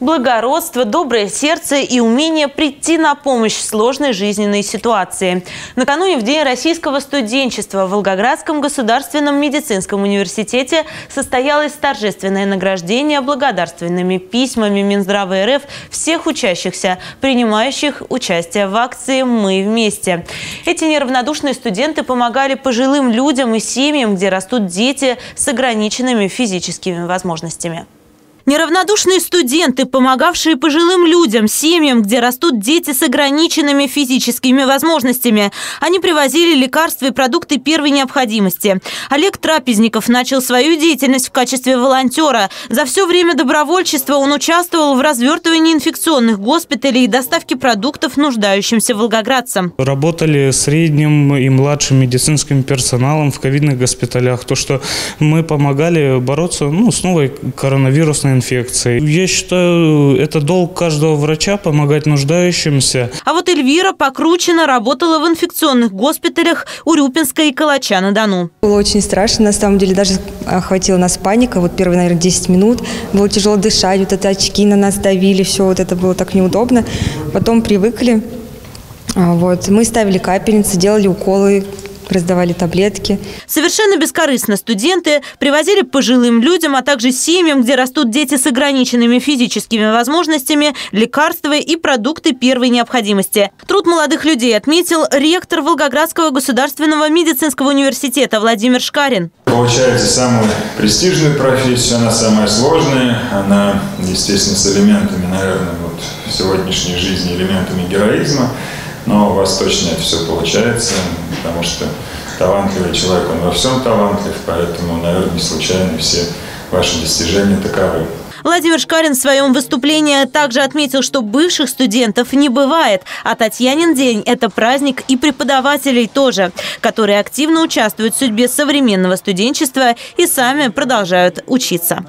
благородство, доброе сердце и умение прийти на помощь в сложной жизненной ситуации. Накануне в День российского студенчества в Волгоградском государственном медицинском университете состоялось торжественное награждение благодарственными письмами Минздрава РФ всех учащихся, принимающих участие в акции «Мы вместе». Эти неравнодушные студенты помогали пожилым людям и семьям, где растут дети с ограниченными физическими возможностями. Неравнодушные студенты, помогавшие пожилым людям, семьям, где растут дети с ограниченными физическими возможностями. Они привозили лекарства и продукты первой необходимости. Олег Трапезников начал свою деятельность в качестве волонтера. За все время добровольчества он участвовал в развертывании инфекционных госпиталей и доставке продуктов нуждающимся волгоградцам. Работали средним и младшим медицинским персоналом в ковидных госпиталях. То, что мы помогали бороться ну, с новой коронавирусной инфекцией. Я считаю, это долг каждого врача помогать нуждающимся. А вот Эльвира Покручина работала в инфекционных госпиталях Урюпинска и Калача-на-Дону. Было очень страшно, на самом деле, даже охватила нас паника. Вот первые, наверное, 10 минут было тяжело дышать, вот это очки на нас давили, все вот это было так неудобно. Потом привыкли. А, вот. Мы ставили капельницы, делали уколы, раздавали таблетки. Совершенно бескорыстно студенты привозили пожилым людям, а также семьям, где растут дети с ограниченными физическими возможностями, лекарства и продукты первой необходимости. Труд молодых людей отметил ректор Волгоградского государственного медицинского университета Владимир Шкарин. Получаете самую престижную профессию, она самая сложная, она, естественно, с элементами, наверное, вот сегодняшней жизни, элементами героизма но у вас точно это все получается, потому что талантливый человек, он во всем талантлив, поэтому, наверное, не случайно все ваши достижения таковы. Владимир Шкарин в своем выступлении также отметил, что бывших студентов не бывает, а Татьянин день – это праздник и преподавателей тоже, которые активно участвуют в судьбе современного студенчества и сами продолжают учиться.